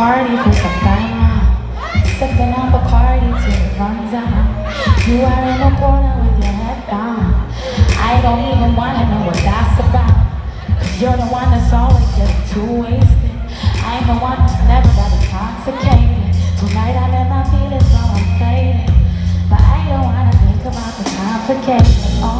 party for some time now. Sipping on Bacardi till it runs out. You are in a corner with your head down. I don't even wanna know what that's about. Cause you're the one that's always getting too wasted. I'm the one that's never got intoxicated. Tonight I let my feelings, so I'm. But I don't wanna think about the complicated. Oh,